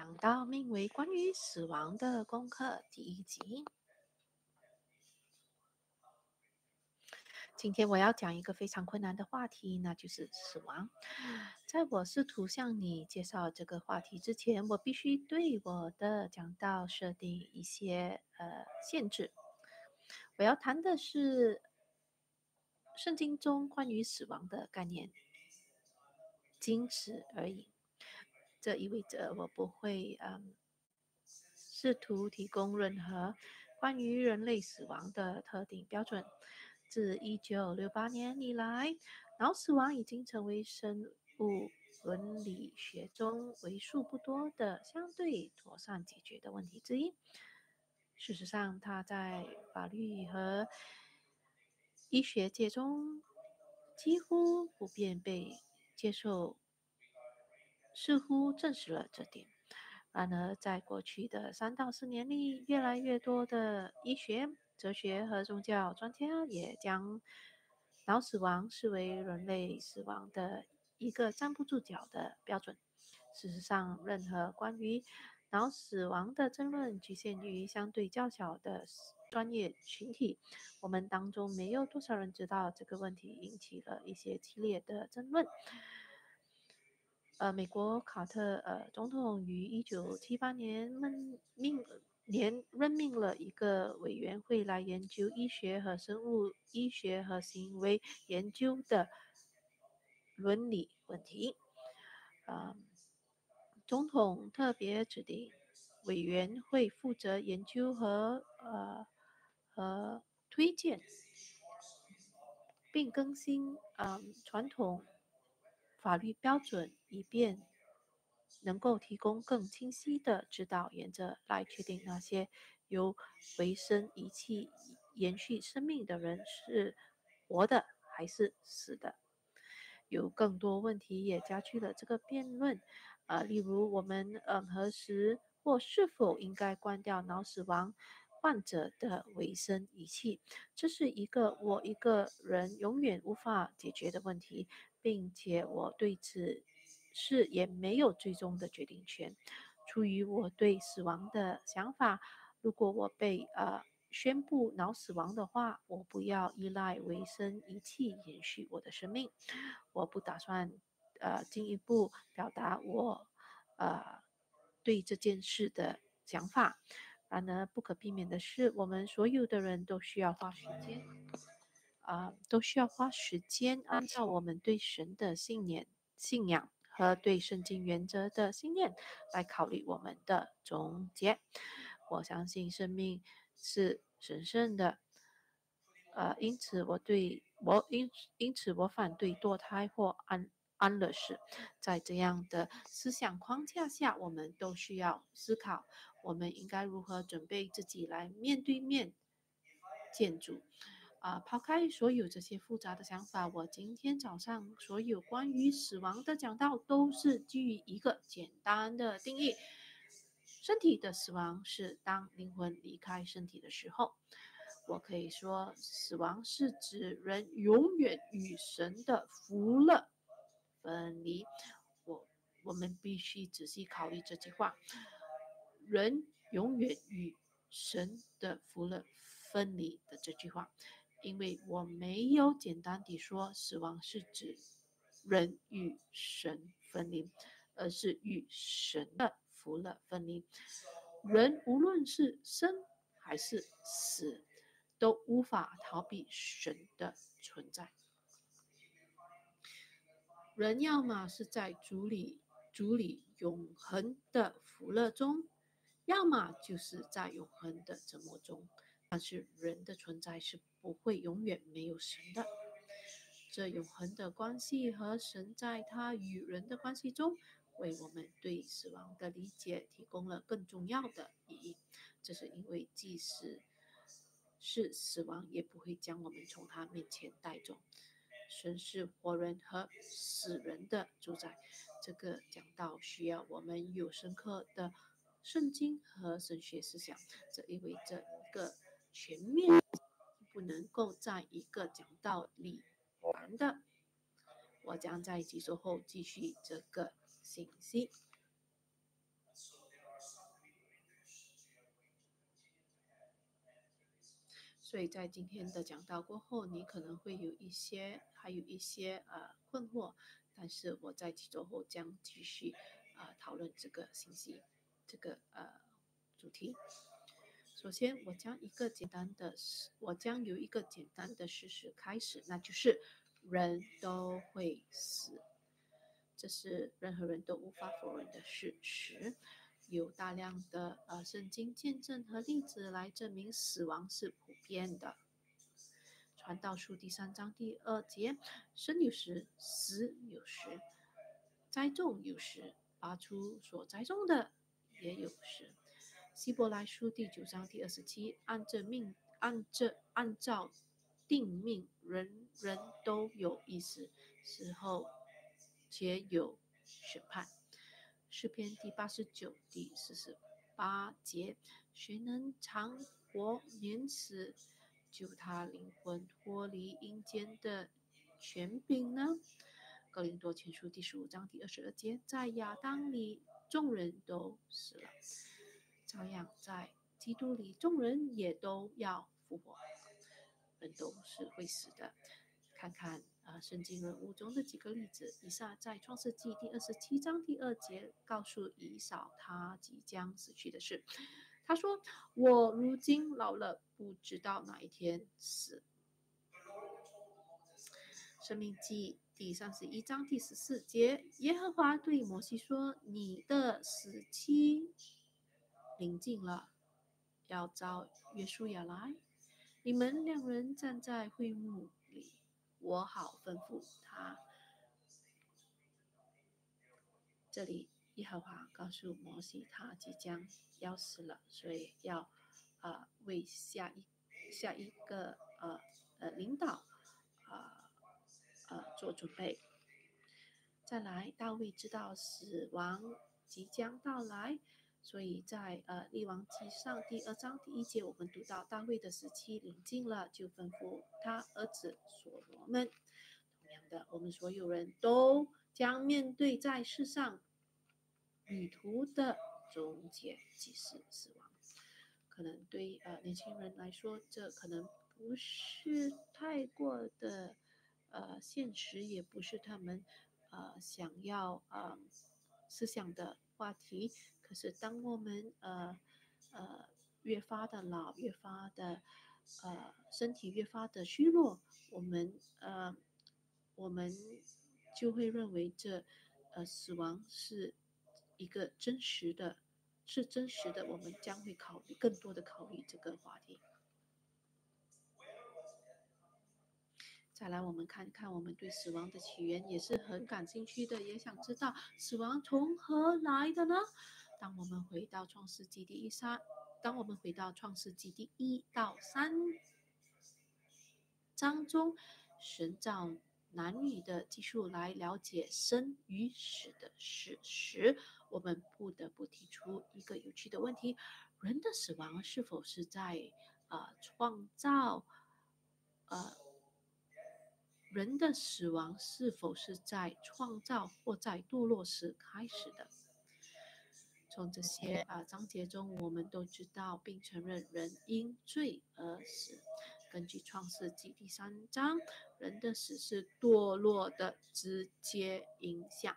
讲到名为《关于死亡的功课》第一集。今天我要讲一个非常困难的话题，那就是死亡。在我试图向你介绍这个话题之前，我必须对我的讲道设定一些呃限制。我要谈的是圣经中关于死亡的概念，仅此而已。这意味着我不会嗯试图提供任何关于人类死亡的特定标准。自一九六八年以来，脑死亡已经成为生物伦理学中为数不多的相对妥善解决的问题之一。事实上，它在法律和医学界中几乎普遍被接受。似乎证实了这点。然而，在过去的三到四年里，越来越多的医学、哲学和宗教专家也将脑死亡视为人类死亡的一个站不住脚的标准。事实上，任何关于脑死亡的争论局限于相对较小的专业群体。我们当中没有多少人知道这个问题引起了一些激烈的争论。呃，美国卡特呃总统于一九七八年任命年任命了一个委员会来研究医学和生物医学和行为研究的伦理问题。呃，总统特别指定委员会负责研究和呃和推荐，并更新嗯传统。法律标准，以便能够提供更清晰的指导原则，来确定那些由维生仪器延续生命的人是活的还是死的。有更多问题也加剧了这个辩论，呃，例如我们嗯何时或是否应该关掉脑死亡患者的维生仪器，这是一个我一个人永远无法解决的问题。并且我对此事也没有最终的决定权。出于我对死亡的想法，如果我被呃宣布脑死亡的话，我不要依赖维生仪器延续我的生命。我不打算呃进一步表达我呃对这件事的想法。然而不可避免的是，我们所有的人都需要花时间。啊，都需要花时间，按照我们对神的信念、信仰和对圣经原则的信念来考虑我们的总结。我相信生命是神圣的，呃，因此我对我因因此我反对堕胎或安安乐死。在这样的思想框架下，我们都需要思考，我们应该如何准备自己来面对面建筑。啊，抛开所有这些复杂的想法，我今天早上所有关于死亡的讲道都是基于一个简单的定义：身体的死亡是当灵魂离开身体的时候。我可以说，死亡是指人永远与神的福乐分离。我我们必须仔细考虑这句话：人永远与神的福乐分离的这句话。因为我没有简单地说死亡是指人与神分离，而是与神的福乐分离。人无论是生还是死，都无法逃避神的存在。人要么是在主里主里永恒的福乐中，要么就是在永恒的折磨中。但是人的存在是。不会永远没有神的，这永恒的关系和神在他与人的关系中，为我们对死亡的理解提供了更重要的意义。这是因为即使是死亡，也不会将我们从他面前带走。神是活人和死人的主宰。这个讲道需要我们有深刻的圣经和神学思想。这意味着一个全面不能够在一个讲道理完的。我将在几周后继续这个信息。所以在今天的讲道过后你可能会有一些还有一些呃困惑但是我在几周后将继续啊讨论这个信息这个呃主题。首先，我将一个简单的，我将由一个简单的事实开始，那就是人都会死，这是任何人都无法否认的事实。有大量的呃圣经见证和例子来证明死亡是普遍的。传道书第三章第二节：生有时，死有时；栽种有时，拔出所栽种的也有时。希伯来书第九章第二十七，按着命，按着按照定命，人人都有意思，死后且有审判。诗篇第八十九第四十八节，谁能长活免死，救他灵魂脱离阴间的权柄呢？格林多前书第十五章第二十二节，在亚当里众人都死了。照样在基督里，众人也都要复活，人都是会死的。看看啊，圣经人物中的几个例子。以撒在创世纪第二十七章第二节告诉以扫他即将死去的事。他说：“我如今老了，不知道哪一天死。”生命记第三十一章第十四节，耶和华对摩西说：“你的死期。”临近了，要招约书亚来。你们两人站在会幕里，我好吩咐他。这里耶和华告诉摩西，他即将要死了，所以要呃为下一下一个呃呃领导啊呃做准备。再来，大卫知道死亡即将到来。所以在呃《列王记上》第二章第一节，我们读到大卫的时期临近了，就吩咐他儿子所罗门。同样的，我们所有人都将面对在世上旅途的终结，即是死亡。可能对呃年轻人来说，这可能不是太过的呃现实，也不是他们呃想要呃思想的话题。可是，当我们呃呃越发的老，越发的呃身体越发的虚弱，我们呃我们就会认为这呃死亡是一个真实的，是真实的。我们将会考虑更多的考虑这个话题。再来，我们看看我们对死亡的起源也是很感兴趣的，也想知道死亡从何来的呢？当我们回到创世纪第一三，当我们回到创世纪第一到三章中，神造男女的技术来了解生与死的事实，我们不得不提出一个有趣的问题：人的死亡是否是在呃创造？呃，人的死亡是否是在创造或在堕落时开始的？从这些啊章节中，我们都知道并承认人因罪而死。根据创世纪第三章，人的死是堕落的直接影响。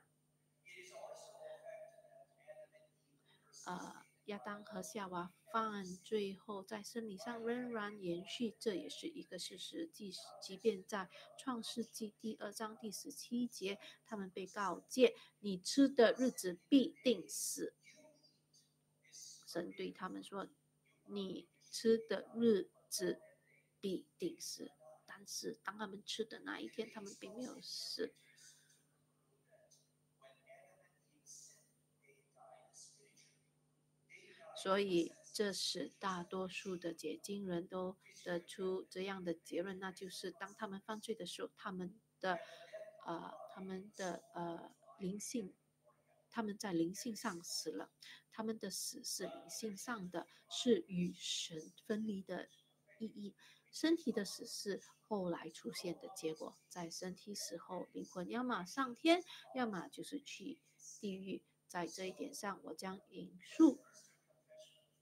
呃，亚当和夏娃犯罪后，在生理上仍然延续，这也是一个事实。即即便在创世纪第二章第十七节，他们被告诫：“你吃的日子必定死。”神对他们说：“你吃的日子必定死。”但是当他们吃的那一天，他们并没有死。所以，这使大多数的解经人都得出这样的结论：那就是当他们犯罪的时候，他们的呃，他们的呃灵性。他们在灵性上死了，他们的死是灵性上的，是与神分离的意义。身体的死是后来出现的结果，在身体死后，灵魂要么上天，要么就是去地狱。在这一点上，我将引述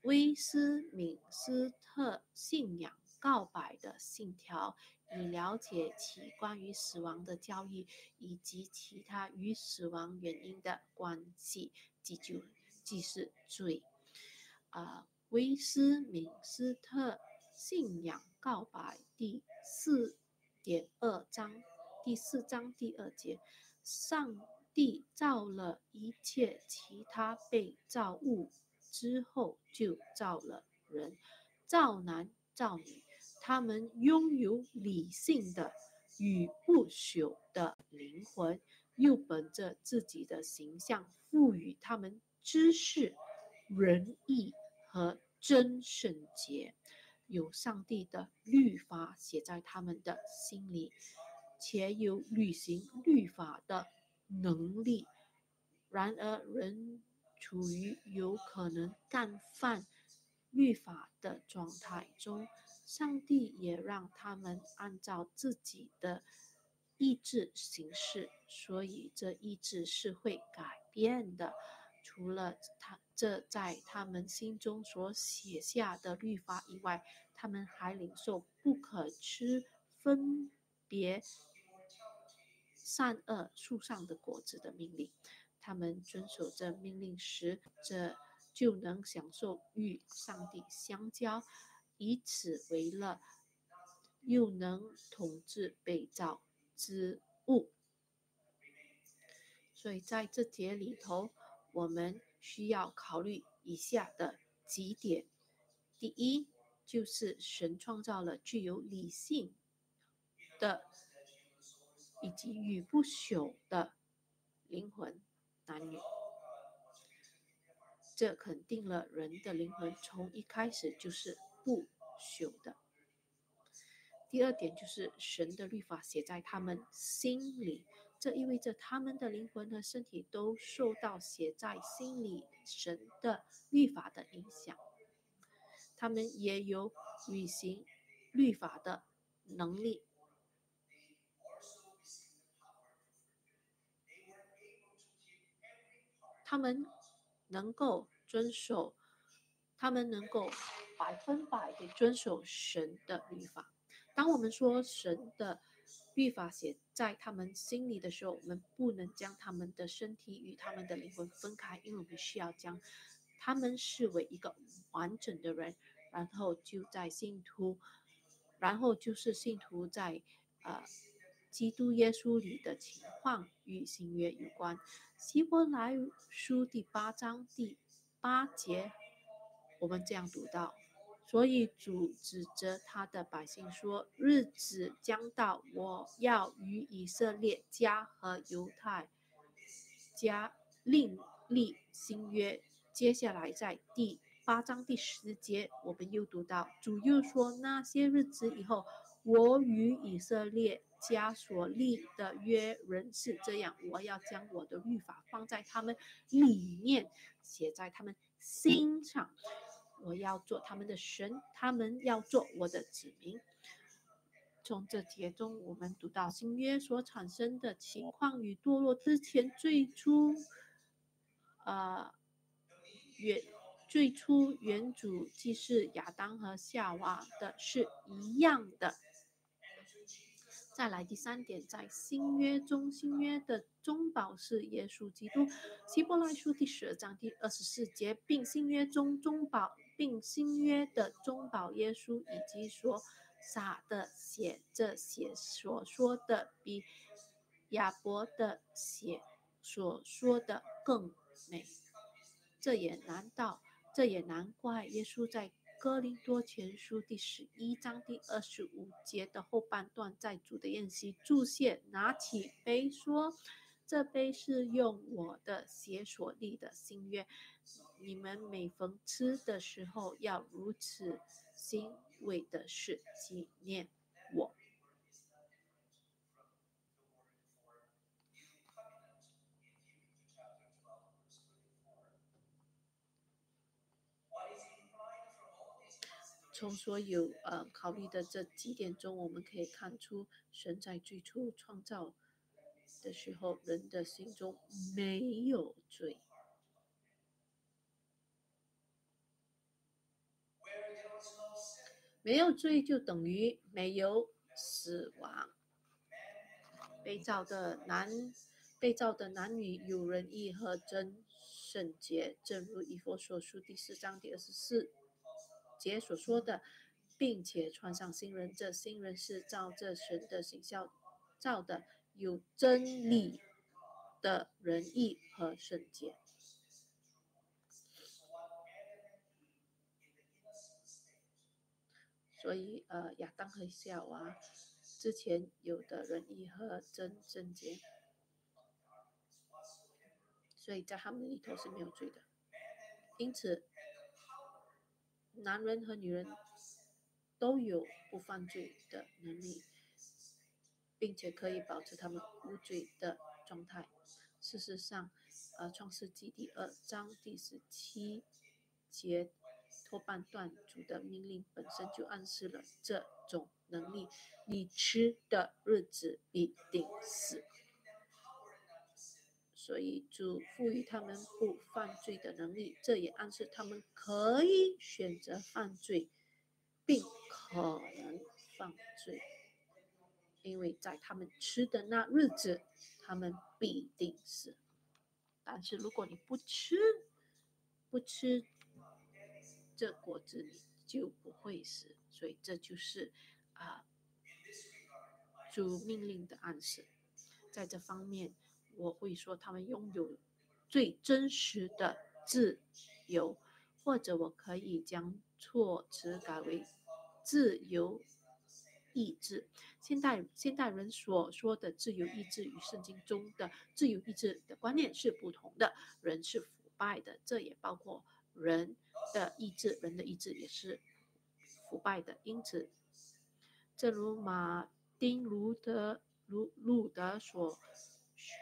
威斯敏斯特信仰告白的信条，以了解其关于死亡的教义以及其他与死亡原因的关系，记住即是罪。啊，威斯敏斯特信仰告白第四点二章第四章第二节，上帝造了一切其他被造物之后，就造了人，造男造女，他们拥有理性的与不朽的灵魂，又本着自己的形象赋予他们知识、仁义。和真圣洁，有上帝的律法写在他们的心里，且有履行律法的能力。然而，人处于有可能干犯律法的状态中，上帝也让他们按照自己的意志行事，所以这意志是会改变的。除了他这在他们心中所写下的律法以外，他们还领受不可吃分别善恶树上的果子的命令。他们遵守这命令时，这就能享受与上帝相交，以此为乐，又能统治被造之物。所以在这节里头。我们需要考虑以下的几点：第一，就是神创造了具有理性的以及与不朽的灵魂男女，这肯定了人的灵魂从一开始就是不朽的。第二点就是神的律法写在他们心里。这意味着他们的灵魂和身体都受到写在心里神的律法的影响，他们也有履行律法的能力，他们能够遵守，他们能够百分百的遵守神的律法。当我们说神的。律法写在他们心里的时候，我们不能将他们的身体与他们的灵魂分开，因为我们需要将他们视为一个完整的人。然后就在信徒，然后就是信徒在呃基督耶稣里的情况与新约有关。希伯来书第八章第八节，我们这样读到。所以主指着他的百姓说：“日子将到，我要与以色列家和犹太家另立新约。”接下来在第八章第十节，我们又读到主又说：“那些日子以后，我与以色列家所立的约仍是这样，我要将我的律法放在他们里面，写在他们心上。”我要做他们的神，他们要做我的子民。从这节中，我们读到新约所产生的情况与堕落之前最初，呃，原最初原主既是亚当和夏娃的是一样的。再来第三点，在新约中，新约的中保是耶稣基督。希伯来书第十二章第二十四节，并新约中中保。并新约的中保耶稣以及所撒的血，这血所说的比亚伯的血所说的更美。这也难道这也难怪耶稣在哥林多前书第十一章第二十五节的后半段，在主的宴席注谢，拿起杯说。这杯是用我的血所立的新约，你们每逢吃的时候要如此欣慰的是纪念我。从所有呃考虑的这几点中，我们可以看出神在最初创造。的时候，人的心中没有罪。没有罪就等于没有死亡。被造的男，被造的男女有仁义和真圣洁，正如以佛所书第四章第二十四节所说的，并且穿上新人，这新人是照这神的形象造的，有真理的仁义和圣洁。所以，呃，亚当和夏娃之前有的仁义和真贞洁，所以在他们里头是没有罪的。因此，男人和女人都有不犯罪的能力，并且可以保持他们无罪的状态。事实上，呃，《创世纪》第二章第十七节。后半段主的命令本身就暗示了这种能力，你吃的日子必定死。所以主赋予他们不犯罪的能力，这也暗示他们可以选择犯罪，并可能犯罪，因为在他们吃的那日子，他们必定死。但是如果你不吃，不吃。这果子你就不会死，所以这就是啊主命令的暗示。在这方面，我会说他们拥有最真实的自由，或者我可以将措辞改为自由意志。现代现代人所说的自由意志与圣经中的自由意志的观念是不同的。人是腐败的，这也包括。人的意志，人的意志也是腐败的。因此，正如马丁·路德、路路德所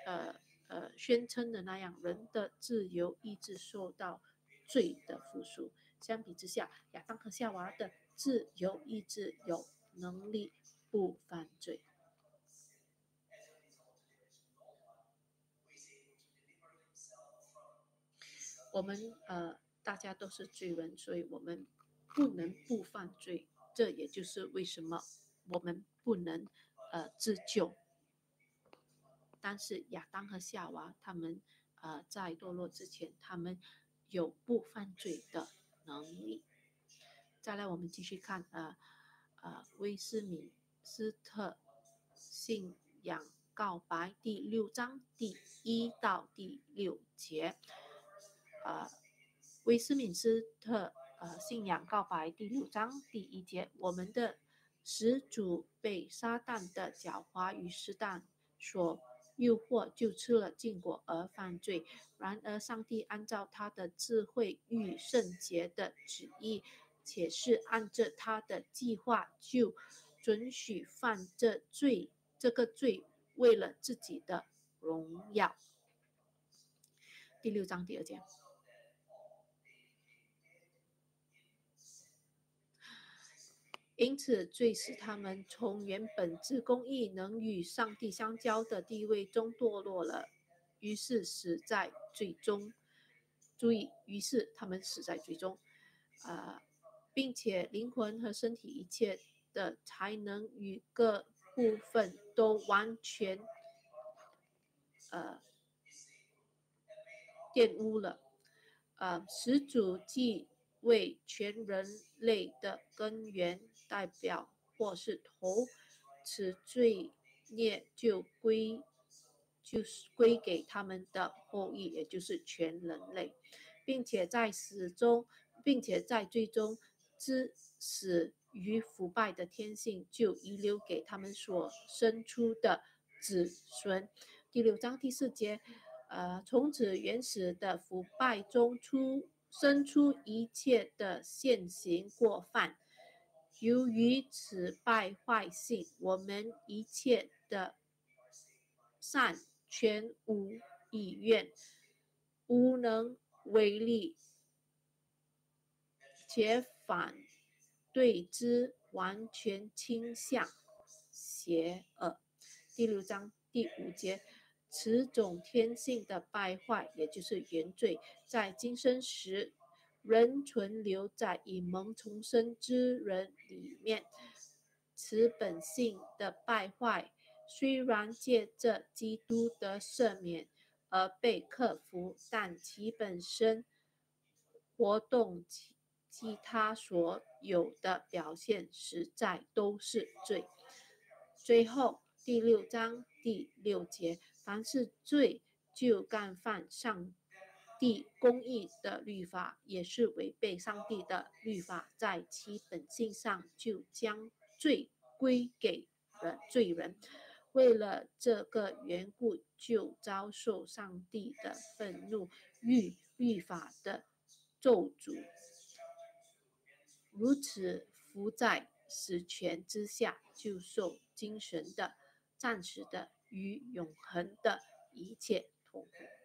呃呃宣称的那样，人的自由意志受到罪的附属。相比之下，亚当和夏娃的自由意志有能力不犯罪。我们呃。大家都是罪人，所以我们不能不犯罪。这也就是为什么我们不能呃自救。但是亚当和夏娃他们呃在堕落之前，他们有不犯罪的能力。再来，我们继续看呃呃威斯敏斯特信仰告白第六章第一到第六节，呃。威斯敏斯特呃信仰告白第六章第一节，我们的始祖被撒旦的狡猾与试探所诱惑，就吃了禁果而犯罪。然而上帝按照他的智慧与圣洁的旨意，且是按着他的计划，就准许犯这罪，这个罪为了自己的荣耀。第六章第二节。因此，最使他们从原本自公义、能与上帝相交的地位中堕落了，于是死在最终。注意，于是他们死在最终，啊，并且灵魂和身体一切的才能与各部分都完全，呃，玷污了。呃，始祖即。为全人类的根源代表或是头，此罪孽就归，就是归给他们的后裔，也就是全人类，并且在始终，并且在最终之死与腐败的天性就遗留给他们所生出的子孙。第六章第四节，呃，从此原始的腐败中出。生出一切的现行过犯，由于此败坏性，我们一切的善全无意愿，无能为力，且反对之完全倾向邪恶。第六章第五节。此种天性的败坏，也就是原罪，在今生时，仍存留在以蒙重生之人里面。此本性的败坏，虽然借着基督的赦免而被克服，但其本身活动其其他所有的表现，实在都是罪。最后第六章第六节，凡是罪，就干犯上地公义的律法，也是违背上帝的律法，在其本性上就将罪归给了罪人。为了这个缘故，就遭受上帝的愤怒与律法的咒诅。如此伏在死权之下，就受精神的、暂时的与永恒的一切痛苦。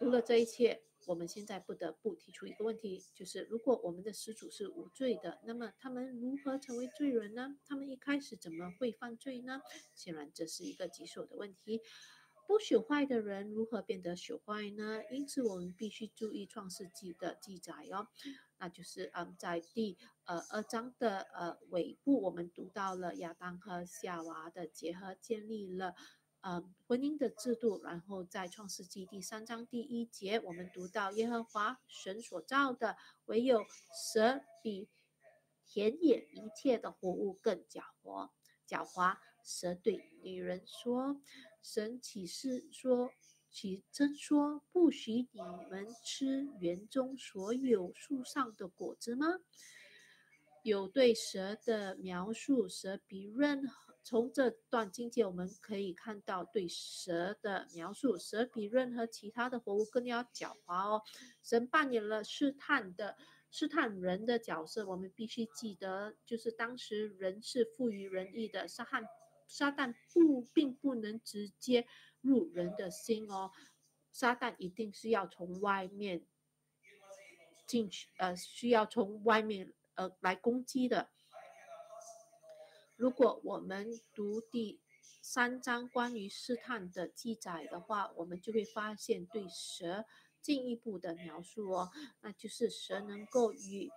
读了这一切，我们现在不得不提出一个问题，就是如果我们的始祖是无罪的，那么他们如何成为罪人呢？他们一开始怎么会犯罪呢？显然这是一个棘手的问题。不朽坏的人如何变得朽坏呢？因此我们必须注意创世纪的记载哦，那就是嗯，在第呃二章的呃尾部，我们读到了亚当和夏娃的结合，建立了。呃，婚姻的制度，然后在创世纪第三章第一节，我们读到耶和华神所造的，唯有蛇比田野一切的活物更狡猾。狡猾，蛇对女人说：“神启示说，启真说，不许你们吃园中所有树上的果子吗？”有对蛇的描述，蛇比任何。从这段经节，我们可以看到对蛇的描述：蛇比任何其他的活物更要狡猾哦。神扮演了试探的试探人的角色，我们必须记得，就是当时人是富于仁义的，撒旦撒旦不并不能直接入人的心哦，撒旦一定是要从外面进去，呃，需要从外面呃来攻击的。如果我们读第三章关于试探的记载的话，我们就会发现对蛇进一步的描述哦，那就是蛇能够与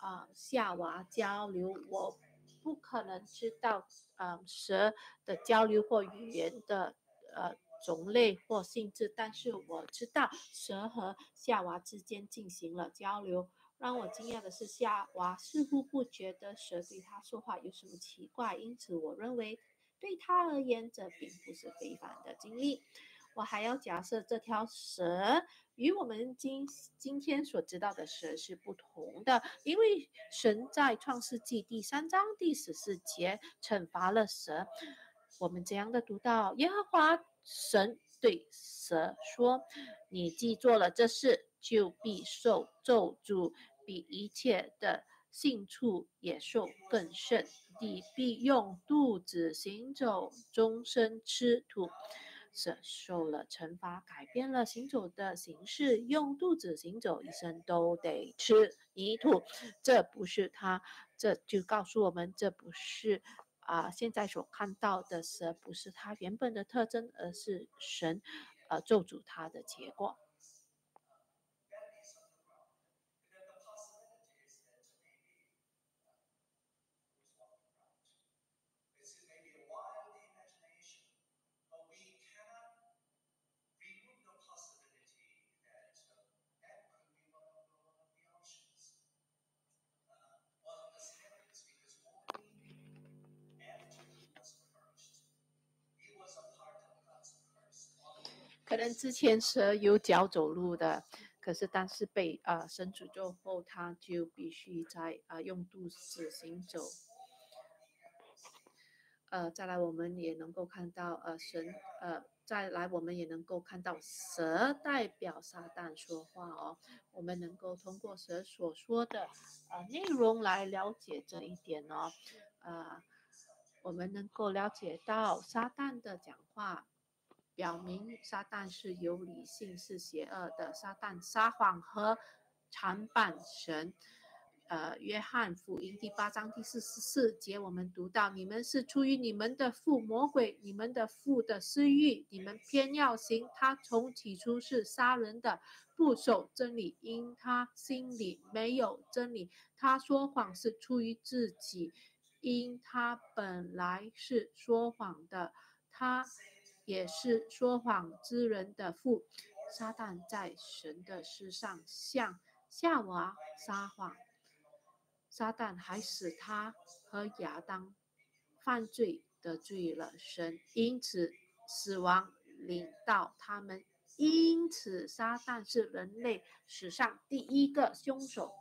啊夏娃交流。我不可能知道啊蛇的交流或语言的呃种类或性质，但是我知道蛇和夏娃之间进行了交流。让我惊讶的是，夏娃似乎不觉得蛇对他说话有什么奇怪，因此我认为对他而言，这并不是非凡的经历。我还要假设这条蛇与我们今今天所知道的蛇是不同的，因为神在创世纪第三章第十四节惩罚了蛇。我们这样的读到，耶和华神对蛇说：“你既做了这事，就必受咒诅。”比一切的性处野兽更甚，你必用肚子行走，终身吃土。是受了惩罚，改变了行走的形式，用肚子行走，一生都得吃泥土。这不是他，这就告诉我们，这不是啊，现在所看到的蛇不是它原本的特征，而是神呃咒诅它的结果。可能之前蛇有脚走路的，可是但是被啊神诅咒后，他就必须在啊用肚子行走。呃，再来我们也能够看到呃神呃再来我们也能够看到蛇代表撒旦说话哦，我们能够通过蛇所说的呃内容来了解这一点哦，呃，我们能够了解到撒旦的讲话。表明撒旦是有理性，是邪恶的。撒旦撒谎和缠绊神，呃，约翰福音第八章第四十四节，我们读到：你们是出于你们的父魔鬼，你们的父的私欲，你们偏要行。他从起初是杀人的，不守真理，因他心里没有真理。他说谎是出于自己，因他本来是说谎的。他也是说谎之人的父。撒旦在神的身上向夏娃撒谎。撒旦还使他和亚当犯罪得罪了神，因此死亡领到他们。因此，撒旦是人类史上第一个凶手。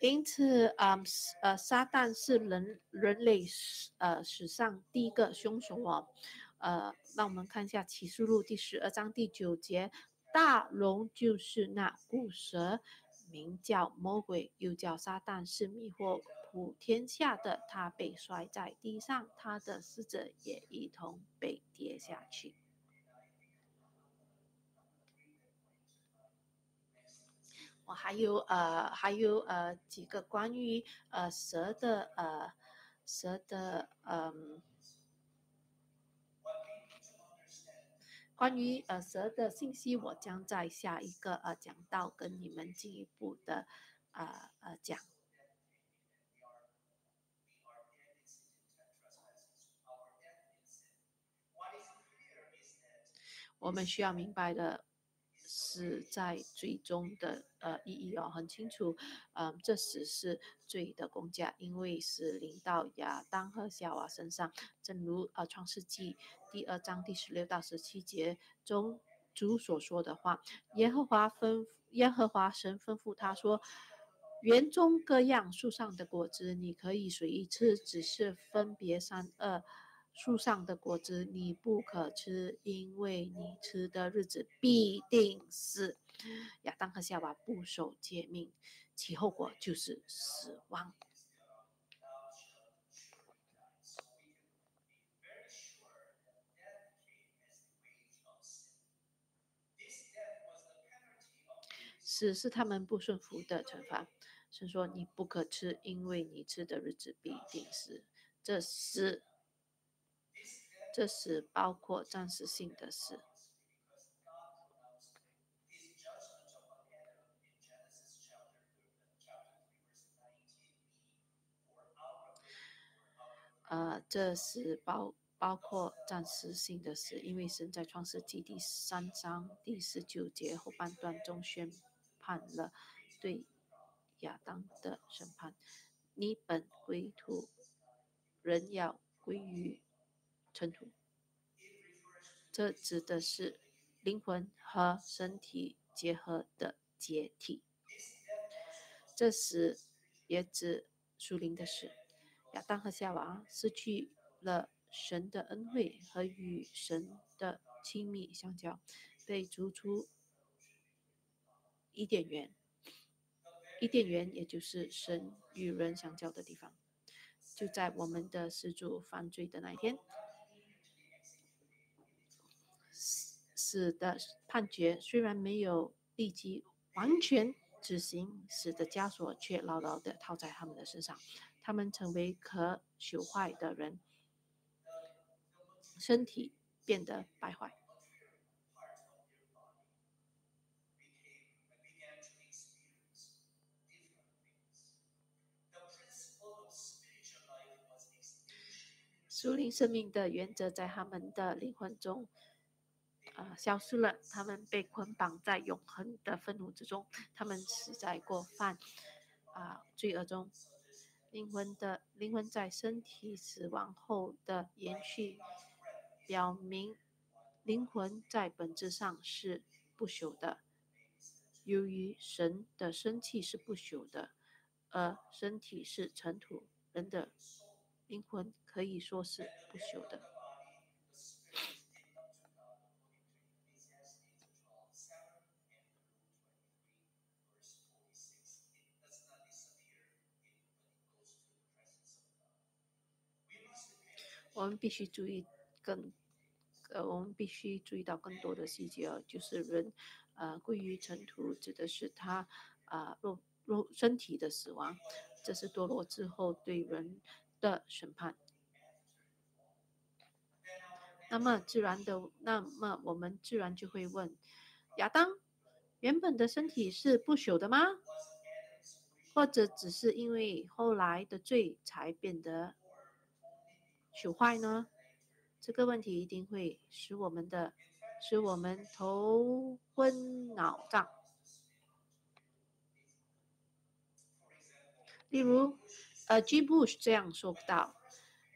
因此，嗯，呃，撒旦是人人类史呃史上第一个凶手哦。呃，那我们看一下启示录第十二章第九节，大龙就是那古蛇，名叫魔鬼，又叫撒旦，是迷惑普天下的。他被摔在地上，他的使者也一同被跌下去。还有呃，还有呃几个关于呃蛇的呃蛇的嗯。关于呃蛇的信息，我将在下一个呃讲到跟你们进一步的呃呃讲。我们需要明白的是，在最终的呃意义哦很清楚，嗯，这时是罪的公价，因为是临到亚当和夏娃身上，正如呃创世纪。第二章第十六到十七节中主所说的话，耶和华吩耶和华神吩咐他说：“园中各样树上的果子你可以随意吃，只是分别三恶树上的果子你不可吃，因为你吃的日子必定死。”亚当和夏娃不守诫命，其后果就是死亡。死是他们不顺服的惩罚。神说：“你不可吃，因为你吃的日子必定死这是这是包括暂时性的事。”呃，这是包包括暂时性的事，因为神在创世纪第三章第十九节后半段中宣。判了对亚当的审判，你本归土，人要归于尘土。这指的是灵魂和身体结合的解体。这时也指属灵的事，亚当和夏娃失去了神的恩惠和与神的亲密相交，被逐出。伊甸园，伊甸园也就是神与人相交的地方，就在我们的始祖犯罪的那一天，死的判决虽然没有立即完全执行，死的枷锁却牢牢的套在他们的身上，他们成为可朽坏的人，身体变得败坏。属灵生命的原则在他们的灵魂中，呃，消失了。他们被捆绑在永恒的愤怒之中，他们死在过犯啊罪恶中。灵魂的灵魂在身体死亡后的延续，表明灵魂在本质上是不朽的。由于神的生气是不朽的，而身体是尘土，人的。灵魂可以说是不朽的。我们必须注意更呃，我们必须注意到更多的细节哦，就是人，呃，归于尘土，指的是他，啊，肉肉身体的死亡，这是堕落之后对人的审判。那么自然的，那么我们自然就会问，亚当原本的身体是不朽的吗？或者只是因为后来的罪才变得朽坏呢？这个问题一定会使我们的，使我们头昏脑胀。例如，呃，G. Bush 这样说到，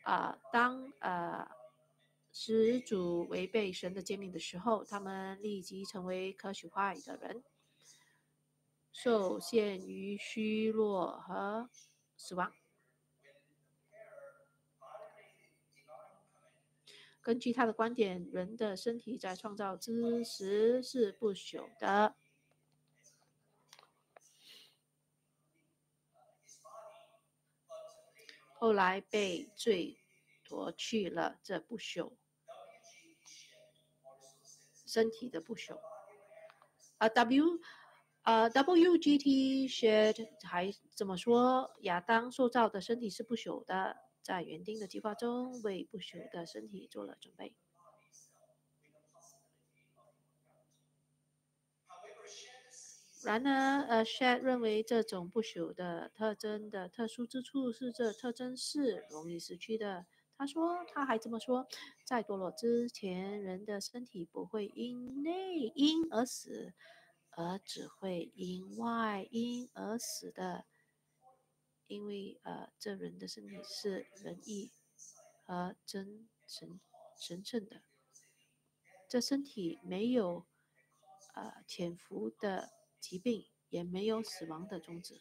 啊，当呃始祖违背神的诫命的时候，他们立即成为可朽坏的人，受限于虚弱和死亡。根据他的观点，人的身体在创造之时是不朽的，后来被罪夺去了这不朽身体的不朽。啊，W，啊，WGT shared 还怎么说？亚当塑造的身体是不朽的。在园丁的计划中，为不朽的身体做了准备。然而，呃，Shad 认为这种不朽的特征的特殊之处是，这特征是容易失去的。他说，他还这么说：在堕落之前，人的身体不会因内因而死，而只会因外因而死的。因为呃，这人的身体是仁义和真神神圣的，这身体没有呃潜伏的疾病，也没有死亡的种子。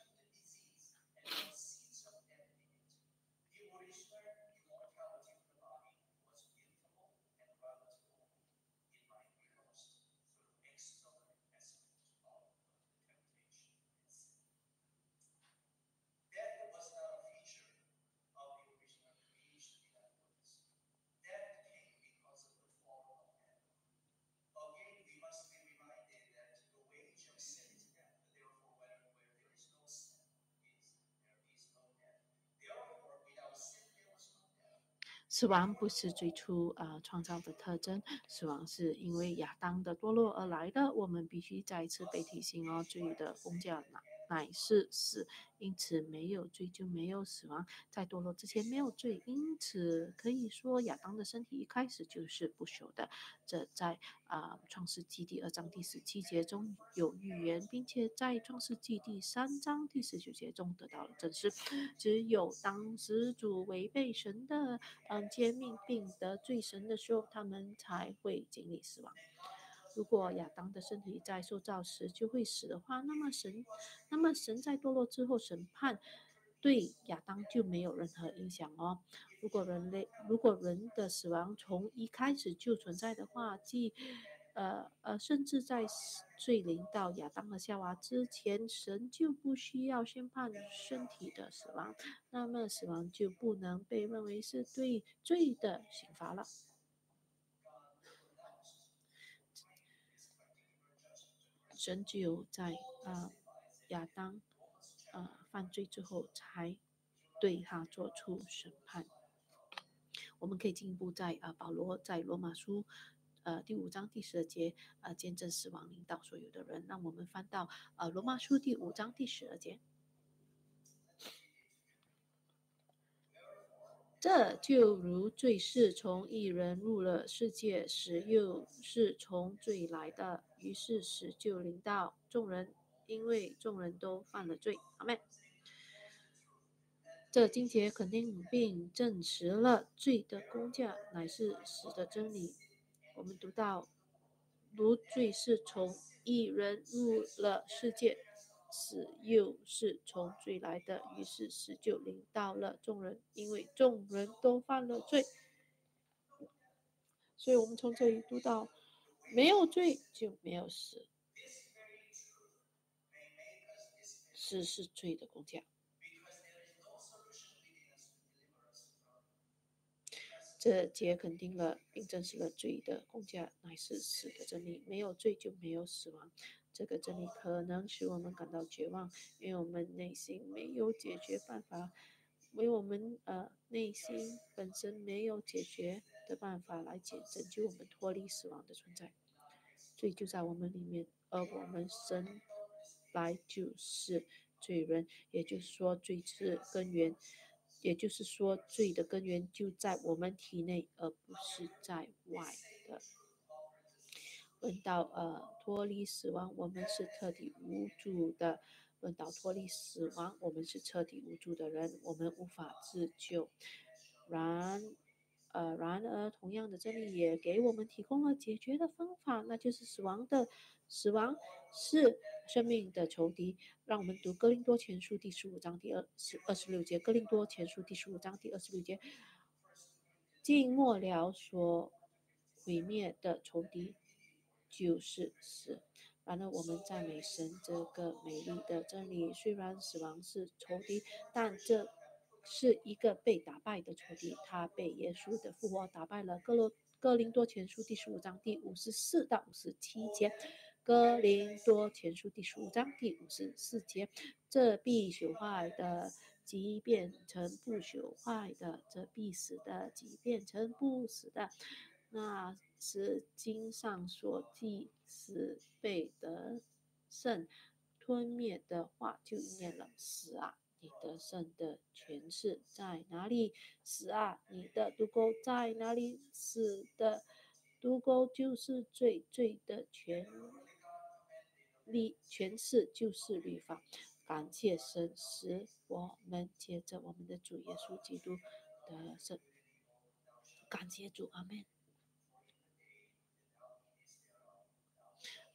死亡不是最初啊创造的特征，死亡是因为亚当的堕落而来的。我们必须再次被提醒哦，罪的工价乃乃是死，因此没有罪就没有死亡，在堕落之前没有罪，因此可以说亚当的身体一开始就是不朽的。这在啊创世纪第二章第十七节中有预言，并且在创世纪第三章第十九节中得到了证实。只有当始祖违背神的嗯诫命并得罪神的时候，他们才会经历死亡。如果亚当的身体在受造时就会死的话，那么神，那么神在堕落之后审判对亚当就没有任何影响哦。如果人类，如果人的死亡从一开始就存在的话，即呃呃，甚至在罪临到亚当和夏娃之前，神就不需要宣判身体的死亡，那么死亡就不能被认为是对罪的刑罚了。神只有在啊亚当啊犯罪之后，才对他做出审判。我们可以进一步在啊保罗在罗马书呃第五章第十二节啊见证死亡领导所有的人。那我们翻到呃罗马书第五章第十二节。这就如罪是从一人入了世界，时又是从罪来的，于是死就临到众人，因为众人都犯了罪。阿妹，这经节肯定并证实了罪的工价乃是死的真理。我们读到，如罪是从一人入了世界。死又是从罪来的，于是死就临到了众人，因为众人都犯了罪。所以，我们从这里读到，没有罪就没有死，死是罪的工价。这节肯定了并证实了罪的公价乃是死的真理，没有罪就没有死亡。这个真理可能使我们感到绝望，因为我们内心没有解决办法，为我们呃内心本身没有解决的办法来解拯救我们脱离死亡的存在。罪就在我们里面，而我们生来就是罪人，也就是说罪是根源，也就是说罪的根源就在我们体内，而不是在外的。论到呃脱离死亡，我们是彻底无助的；论到脱离死亡，我们是彻底无助的人，我们无法自救。然呃然而，同样的真理也给我们提供了解决的方法，那就是死亡的死亡是生命的仇敌。让我们读《哥林多前书》第十五章第二十二十六节，《哥林多前书》第十五章第二十六节，尽末了所毁灭的仇敌。就是死。完了，我们赞美神这个美丽的真理。虽然死亡是仇敌，但这是一个被打败的仇敌。他被耶稣的复活打败了。哥罗哥林多前书第十五章第五十四到五十七节。哥林多前书第十五章第五十四节。这必朽坏的，即变成不朽坏的；这必死的，即变成不死的。那是经上所记死被得胜吞灭的话，就应验了。死啊，你得胜的权势在哪里？死啊，你的毒钩在哪里？死的毒钩就是罪，罪的权力权势就是律法。感谢神，使我们接着我们的主耶稣基督的胜。感谢主，阿门。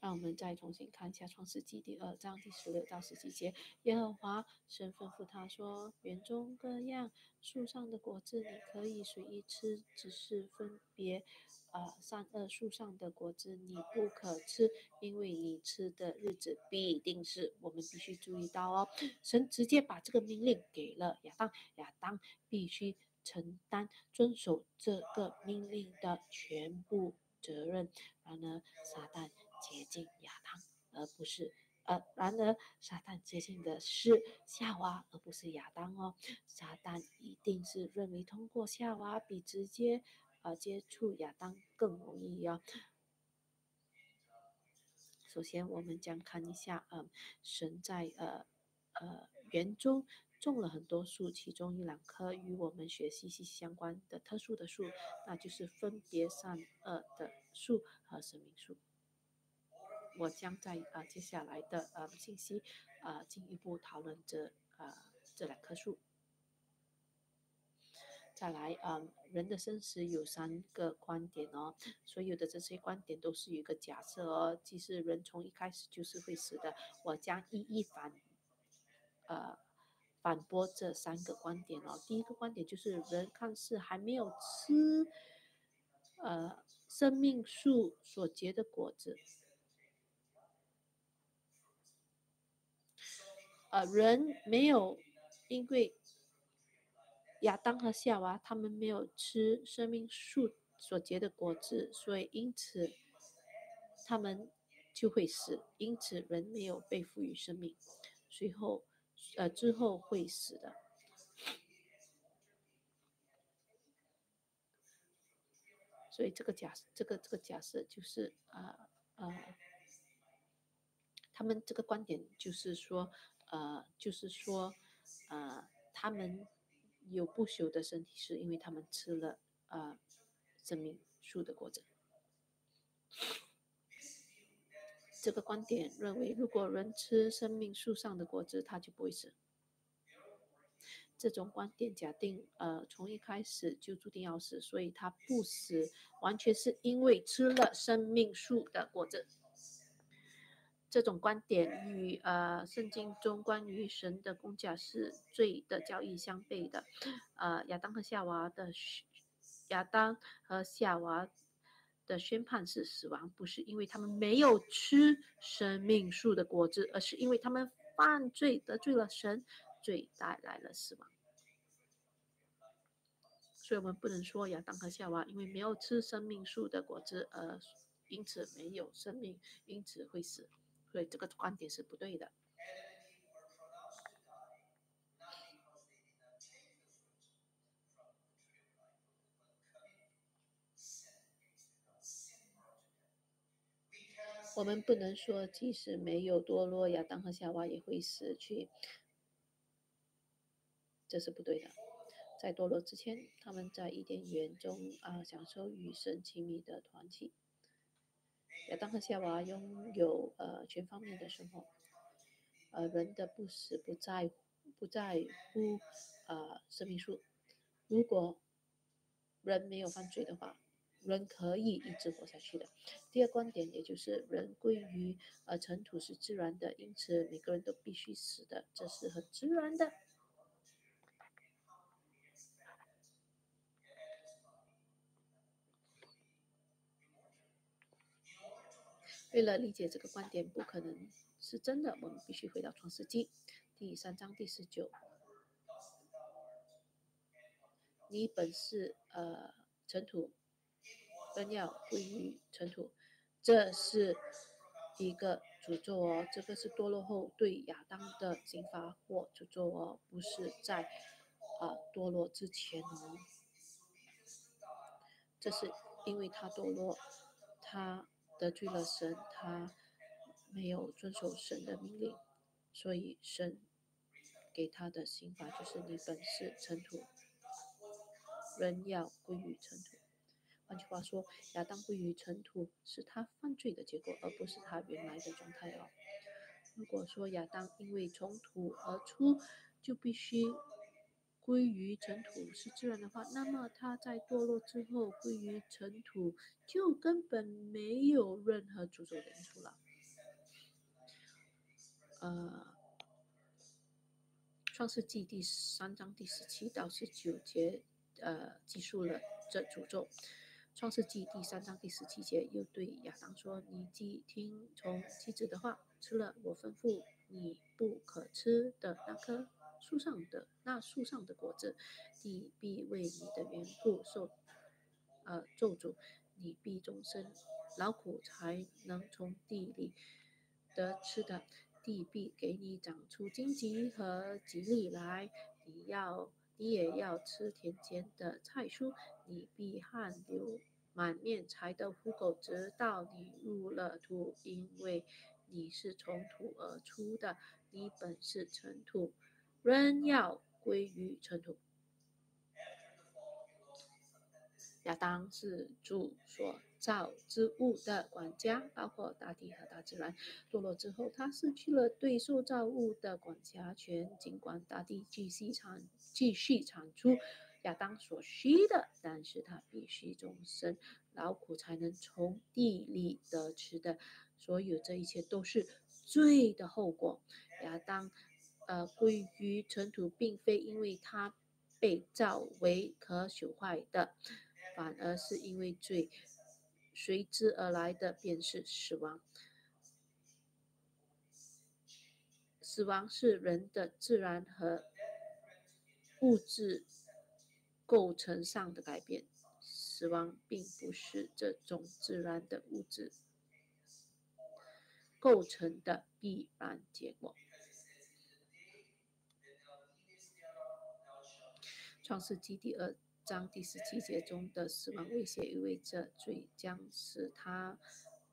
让我们再重新看一下《创世纪》第二章第十六到十七节。耶和华神吩咐他说：“园中各样树上的果子你可以随意吃，只是分别，呃，善恶树上的果子你不可吃，因为你吃的日子必定是我们必须注意到哦。神直接把这个命令给了亚当，亚当必须承担遵守这个命令的全部责任。然而，撒旦。接近亚当，而不是呃，然而撒旦接近的是夏娃，而不是亚当哦。撒旦一定是认为通过夏娃比直接呃接触亚当更容易哦。首先，我们将看一下，嗯，神在呃呃园中种了很多树，其中一两棵与我们学息息相关的特殊的树，那就是分别善恶的树和生命树。我将在啊接下来的呃信息啊进一步讨论这啊这两棵树。再来啊，人的生死有三个观点哦，所有的这些观点都是一个假设哦，即使人从一开始就是会死的。我将一一反呃反驳这三个观点哦。第一个观点就是人看似还没有吃呃生命树所结的果子。呃，人没有因为亚当和夏娃他们没有吃生命树所结的果子，所以因此他们就会死。因此人没有被赋予生命，随后呃之后会死的。所以这个假这个这个假设就是呃呃，他们这个观点就是说。呃，就是说，呃，他们有不朽的身体，是因为他们吃了呃生命树的果子。这个观点认为，如果人吃生命树上的果子，他就不会死。这种观点假定，呃，从一开始就注定要死，所以他不死，完全是因为吃了生命树的果子。这种观点与呃圣经中关于神的公价是罪的交易相悖的。呃，亚当和夏娃的亚当和夏娃的宣判是死亡，不是因为他们没有吃生命树的果子，而是因为他们犯罪得罪了神，罪带来了死亡。所以我们不能说亚当和夏娃因为没有吃生命树的果子，而，因此没有生命，因此会死。所以这个观点是不对的。我们不能说，即使没有堕落，亚当和夏娃也会死去，这是不对的。在堕落之前，他们在伊甸园中啊，享受与神亲密的团体。亚当和夏娃拥有呃全方面的生活，呃，人的不死不在乎不在乎呃生命数。如果人没有犯罪的话。人可以一直活下去的。第二观点，也就是人归于呃尘土是自然的，因此每个人都必须死的，这是很自然的。为了理解这个观点不可能是真的，我们必须回到创世纪第三章第十九。你本是呃尘土。人要归于尘土，这是一个诅咒哦。这个是堕落后对亚当的刑罚或诅咒哦，不是在啊堕落之前哦。这是因为他堕落，他得罪了神，他没有遵守神的命令，所以神给他的刑罚就是你本是尘土，人要归于尘土。换句话说，亚当归于尘土是他犯罪的结果，而不是他原来的状态哦。如果说亚当因为从土而出就必须归于尘土是自然的话，那么他在堕落之后归于尘土就根本没有任何诅咒的因素了。呃，创世纪第三章第十七到十九节呃记述了这诅咒。创世纪第三章第十七节又对亚当说：“你既听从妻子的话，吃了我吩咐你不可吃的那棵树上的那树上的果子，地必为你的缘故受呃咒诅，你必终身劳苦才能从地里得吃的，地必给你长出荆棘和棘藜来，你要。”你也要吃田间的菜蔬，你必汗流满面才得糊口，直到你入了土，因为你是从土而出的，你本是尘土，仍要归于尘土。亚当是主所。造之物的管家，包括大地和大自然。堕落之后，他失去了对受造物的管辖权。尽管大地继续产继续产出亚当所需的，但是他必须终身劳苦才能从地里得吃的。所有这一切都是罪的后果。亚当，呃，归于尘土，并非因为他被造为可朽坏的，反而是因为罪。随之而来的便是死亡。死亡是人的自然和物质构成上的改变。死亡并不是这种自然的物质构成的必然结果。创世纪第二。章第十七节中的死亡威胁意味着罪将使他，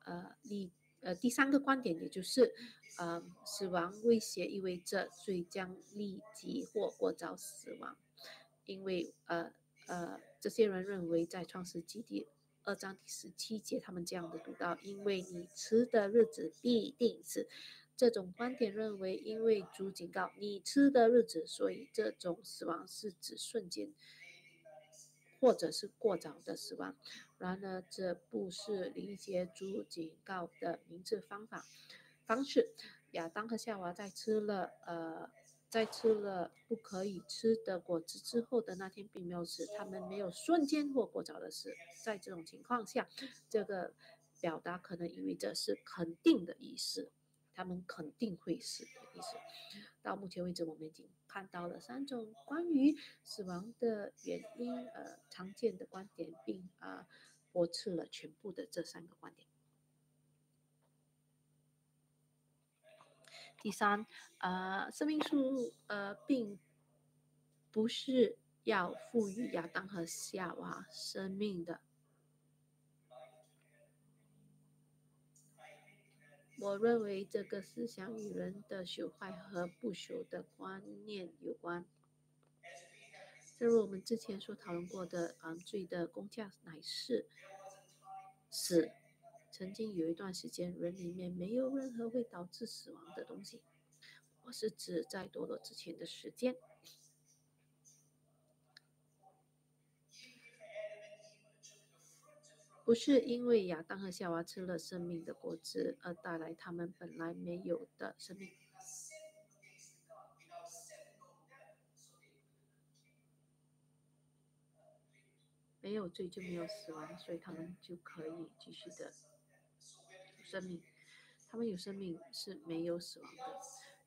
呃立呃第三个观点，也就是呃死亡威胁意味着罪将立即或过早死亡，因为呃呃这些人认为在创世纪第二章第十七节他们这样的读到，因为你吃的日子必定是这种观点认为，因为主警告你吃的日子，所以这种死亡是指瞬间。或者是过早的死亡，然而这不是理解主警告的明智方法方式。亚当和夏娃在吃了呃在吃了不可以吃的果子之后的那天并没有死，他们没有瞬间或过早的死。在这种情况下，这个表达可能意味着是肯定的意思，他们肯定会死的意思。到目前为止，我们已经看到了三种关于死亡的原因，呃，常见的观点，并啊驳斥了全部的这三个观点。第三，呃，生命树呃，并不是要赋予亚当和夏娃生命的。我认为这个思想与人的朽坏和不朽的观念有关。正如我们之前所讨论过的，嗯，罪的工价乃是死。曾经有一段时间，人里面没有任何会导致死亡的东西。我是指在堕落之前的时间。不是因为亚当和夏娃吃了生命的果子而带来他们本来没有的生命。没有罪就没有死亡，所以他们就可以继续的生命。他们有生命是没有死亡的。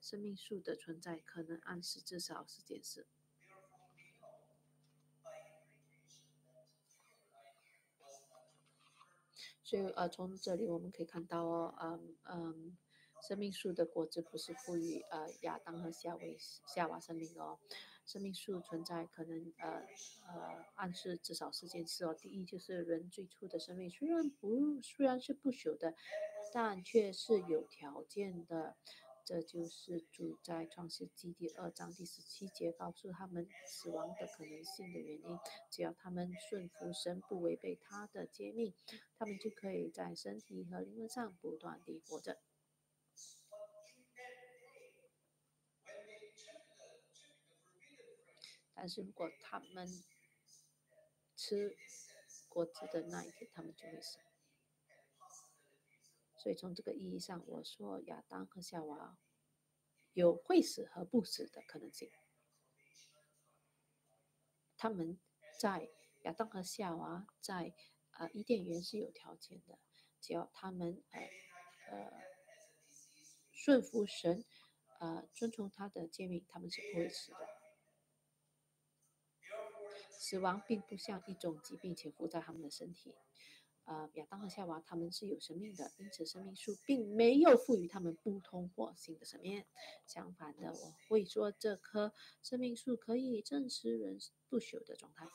生命树的存在可能暗示至少是件事。所以，呃，从这里我们可以看到哦，嗯嗯，生命树的果子不是赋予呃亚当和夏维夏娃生命哦，生命树存在可能呃呃暗示至少四件事哦。第一就是人最初的生命虽然不虽然是不朽的，但却是有条件的。这就是主在创世纪第二章第十七节告诉他们死亡的可能性的原因。只要他们顺服神，不违背他的诫命，他们就可以在身体和灵魂上不断地活着。但是如果他们吃果子的那一天，他们就会死。所以从这个意义上，我说亚当和夏娃有会死和不死的可能性。他们在亚当和夏娃在呃伊甸园是有条件的，只要他们呃呃顺服神，呃遵从他的诫命，他们是不会死的。死亡并不像一种疾病潜伏在他们的身体。呃，亚当和夏娃他们是有生命的，因此生命树并没有赋予他们不通过性的生命。相反的，我会说这棵生命树可以证实人不朽的状态。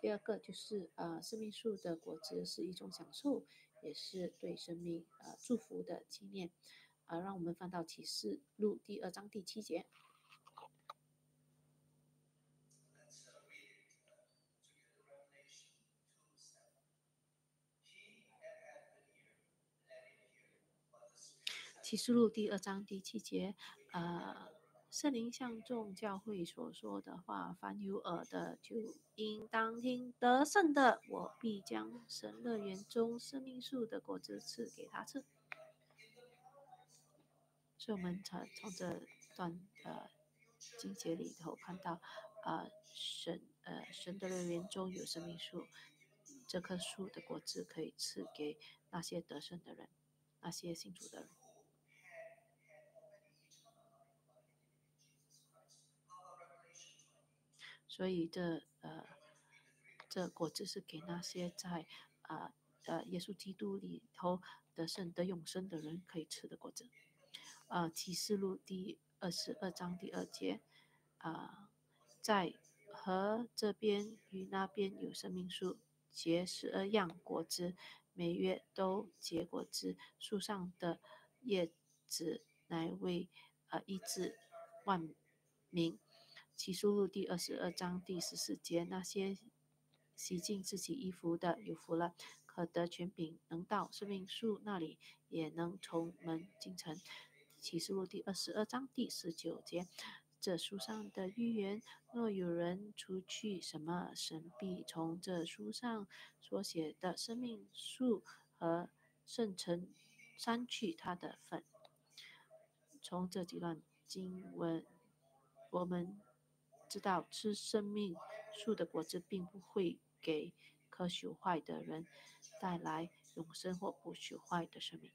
第二个就是呃，生命树的果子是一种享受，也是对生命呃祝福的纪念。啊，让我们翻到启示录第二章第七节。启示录第二章第七节，呃，圣灵向众教会所说的话，凡有耳的就应当听。得胜的，我必将神乐园中生命树的果子赐给他吃。所以我们从从这段呃经节里头看到，呃，神呃神的乐园中有生命树，这棵树的果子可以赐给那些得胜的人，那些信主的人。所以这呃，这果子是给那些在啊呃耶稣基督里头得胜得永生的人可以吃的果子。呃，启示录第二十二章第二节，啊，在河这边与那边有生命树，结十二样果子，每月都结果子，树上的叶子乃为呃医治万民。启示录第二十二章第十四节，那些洗净自己衣服的有福了，可得权柄，能到生命树那里，也能从门进城。启示录第二十二章第十九节，这书上的预言，若有人除去什么，神必从这书上所写的生命树和圣城删去他的份。从这几段经文，我们。知道吃生命树的果子，并不会给渴朽坏的人带来永生或不朽坏的生命。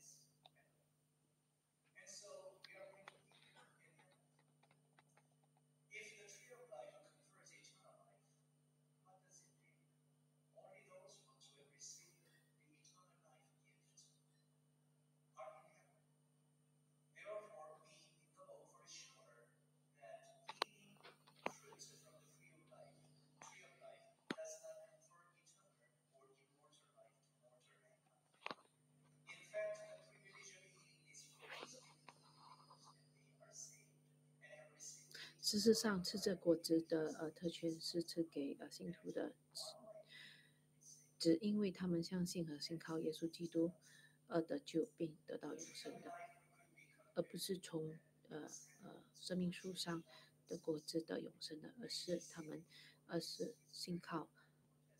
事实上，吃这果子的呃特权是赐给呃信徒的，只因为他们相信和信靠耶稣基督而得救并得到永生的，而不是从呃呃生命树上的果子的永生的，而是他们而是信靠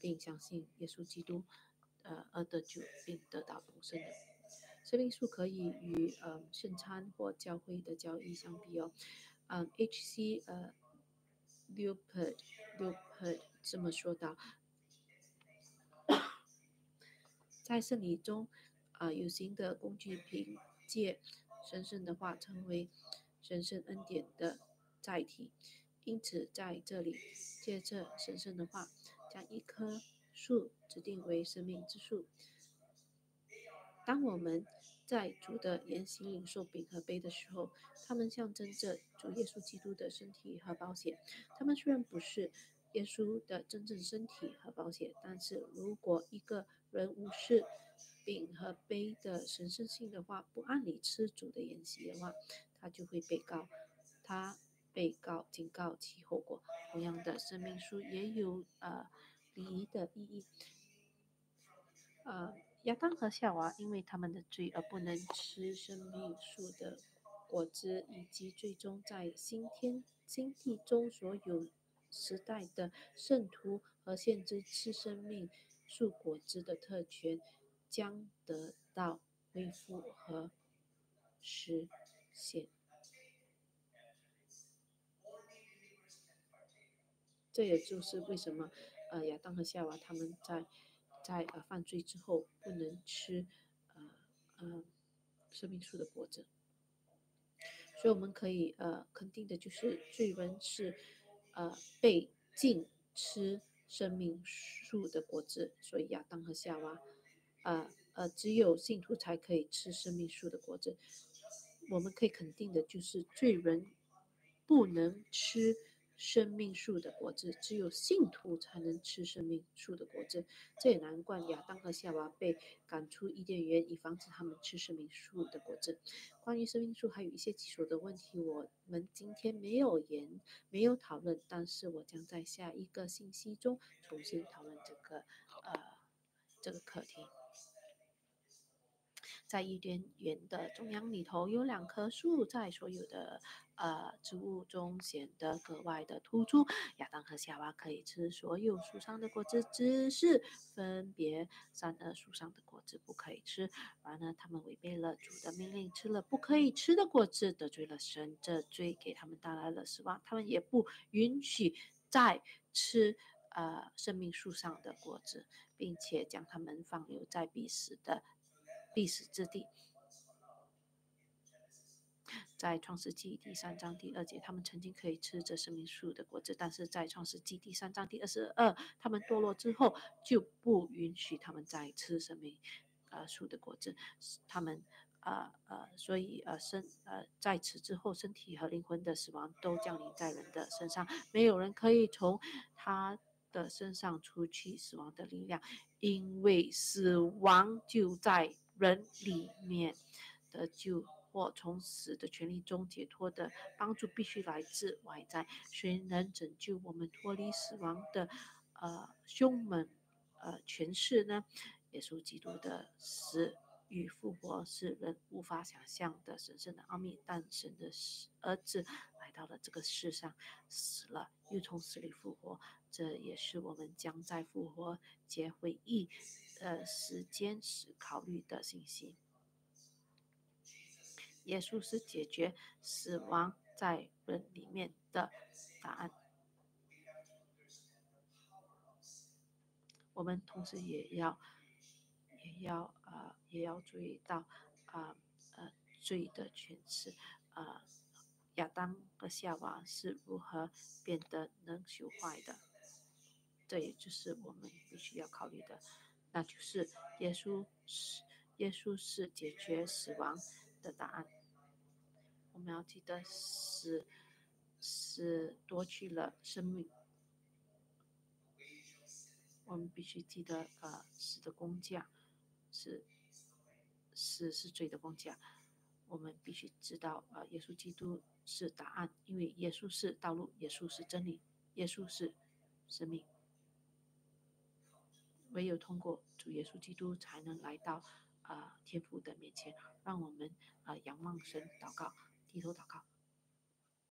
并相信耶稣基督呃而得救并得到永生的。生命树可以与呃圣餐或教会的交易相比哦。嗯，H.C. 呃，Leopold，Leopold 这么说道，在圣礼中，啊，有形的工具凭借神圣的话成为神圣恩典的载体，因此在这里借着神圣的话，将一棵树指定为生命之树。当我们在主的言行领受饼和杯的时候，他们象征着主耶稣基督的身体和保险。他们虽然不是耶稣的真正身体和保险，但是如果一个人无视饼和杯的神圣性的话，不按理吃主的言行的话，他就会被告。他被告警告其后果。同样的，生命书也有呃礼仪的意义，呃。亚当和夏娃因为他们的罪而不能吃生命树的果子，以及最终在新天新地中所有时代的圣徒和先知吃生命树果子的特权，将得到恢复和实现。这也就是为什么，呃，亚当和夏娃他们在。在呃犯罪之后不能吃呃呃生命树的果子，所以我们可以呃肯定的就是罪人是呃被禁吃生命树的果子，所以亚当和夏娃啊呃只有信徒才可以吃生命树的果子。我们可以肯定的就是罪人不能吃。生命树的果子，只有信徒才能吃生命树的果子。这也难怪亚当和夏娃被赶出伊甸园，以防止他们吃生命树的果子。关于生命树还有一些棘手的问题，我们今天没有言，没有讨论，但是我将在下一个信息中重新讨论这个呃这个课题。在伊甸园的中央里头有两棵树，在所有的呃植物中显得格外的突出。亚当和夏娃可以吃所有树上的果子，只是分别三棵树上的果子不可以吃。然而，他们违背了主的命令，吃了不可以吃的果子，得罪了神，这罪给他们带来了死亡。他们也不允许再吃呃生命树上的果子，并且将他们放留在必死的。历史之地，在创世纪第三章第二节，他们曾经可以吃这生命树的果子，但是在创世纪第三章第二十二，他们堕落之后就不允许他们再吃生命呃树的果子。他们呃呃，所以呃身呃在此之后，身体和灵魂的死亡都降临在人的身上，没有人可以从他的身上除去死亡的力量，因为死亡就在。人里面的救或从死的权利中解脱的帮助，必须来自外在。谁能拯救我们脱离死亡的呃凶猛呃权势呢？耶稣基督的死与复活是人无法想象的神圣的奥秘。但神的儿子来到了这个世上，死了又从死里复活，这也是我们将在复活节回忆。呃，时间时考虑的信息。耶稣是解决死亡在人里面的答案。我们同时也要，也要呃，也要注意到啊呃罪的诠释，呃亚当和夏娃是如何变得能朽坏的，这也就是我们必须要考虑的。那就是耶稣是耶稣是解决死亡的答案。我们要记得死，死夺去了生命。我们必须记得，呃，死的工价是死是罪的工价。我们必须知道，呃，耶稣基督是答案，因为耶稣是道路，耶稣是真理，耶稣是生命。唯有通过主耶稣基督，才能来到啊、呃、天父的面前，让我们啊仰望神祷告低头祷告。